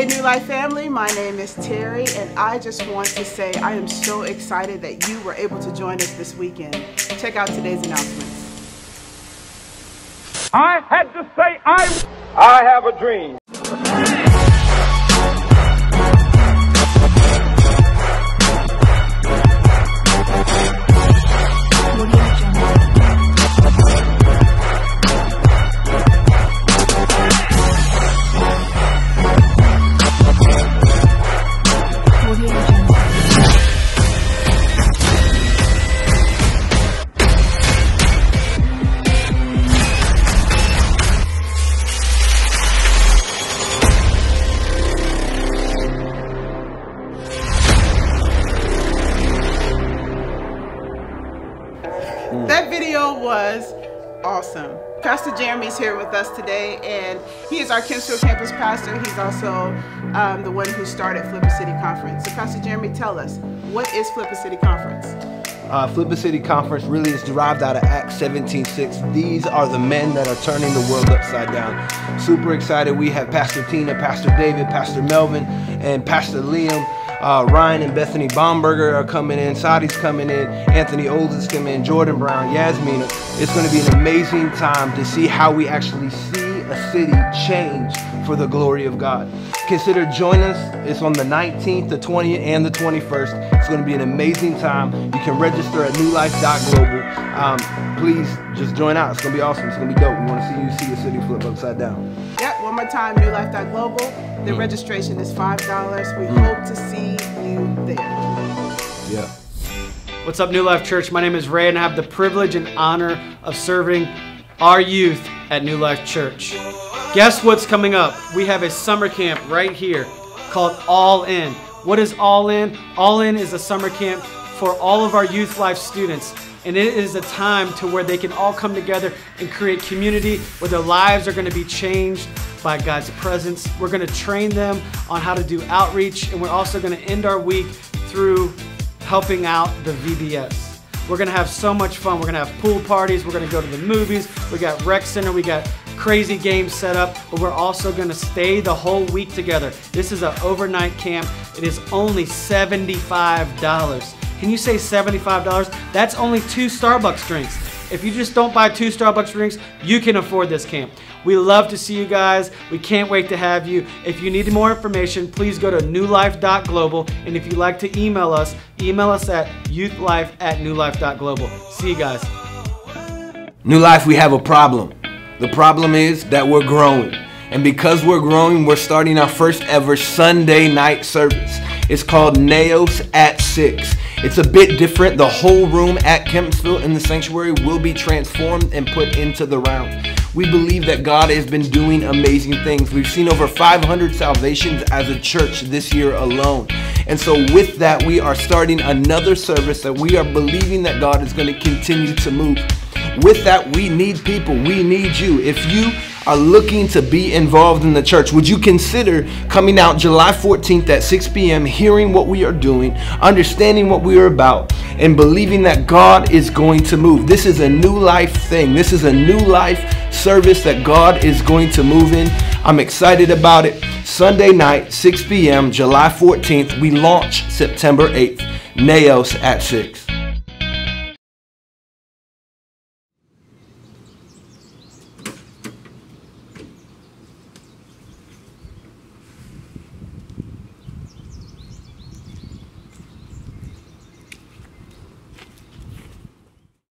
Hey, New Life family, my name is Terry, and I just want to say I am so excited that you were able to join us this weekend. Check out today's announcements. I had to say I I have a dream. That video was awesome. Pastor Jeremy's here with us today, and he is our Kempsville campus pastor. He's also um, the one who started Flipper City Conference. So, Pastor Jeremy, tell us, what is Flipper City Conference? Uh, Flipper City Conference really is derived out of Acts 17:6. These are the men that are turning the world upside down. Super excited. We have Pastor Tina, Pastor David, Pastor Melvin, and Pastor Liam. Uh, Ryan and Bethany Baumberger are coming in. Sadi's coming in. Anthony Olds is coming in. Jordan Brown, Yasmina. It's going to be an amazing time to see how we actually see a city change for the glory of God. Consider joining us. It's on the 19th, the 20th, and the 21st. It's going to be an amazing time. You can register at newlife.global. Um, please just join out. It's going to be awesome. It's going to be dope. We want to see you see your city flip upside down. Yep, one more time, newlife.global. The registration is $5. We hope to see you there. Yeah. What's up, New Life Church? My name is Ray, and I have the privilege and honor of serving our youth at New Life Church. Guess what's coming up? We have a summer camp right here called All In. What is All In? All In is a summer camp for all of our Youth Life students. And it is a time to where they can all come together and create community where their lives are going to be changed by God's presence. We're going to train them on how to do outreach, and we're also going to end our week through helping out the VBS. We're gonna have so much fun. We're gonna have pool parties. We're gonna go to the movies. We got rec center. We got crazy games set up. But we're also gonna stay the whole week together. This is an overnight camp. It is only $75. Can you say $75? That's only two Starbucks drinks. If you just don't buy two Starbucks drinks, you can afford this camp. We love to see you guys. We can't wait to have you. If you need more information, please go to newlife.global. And if you'd like to email us, email us at youthlife at newlife.global. See you guys. New Life, we have a problem. The problem is that we're growing. And because we're growing, we're starting our first ever Sunday night service. It's called Naos at 6. It's a bit different. The whole room at Kempsville in the sanctuary will be transformed and put into the round. We believe that God has been doing amazing things. We've seen over 500 salvations as a church this year alone. And so, with that, we are starting another service that we are believing that God is going to continue to move. With that, we need people. We need you. If you are looking to be involved in the church, would you consider coming out July 14th at 6 p.m., hearing what we are doing, understanding what we are about, and believing that God is going to move? This is a new life thing. This is a new life service that God is going to move in. I'm excited about it. Sunday night, 6 p.m., July 14th. We launch September 8th. Naos at 6.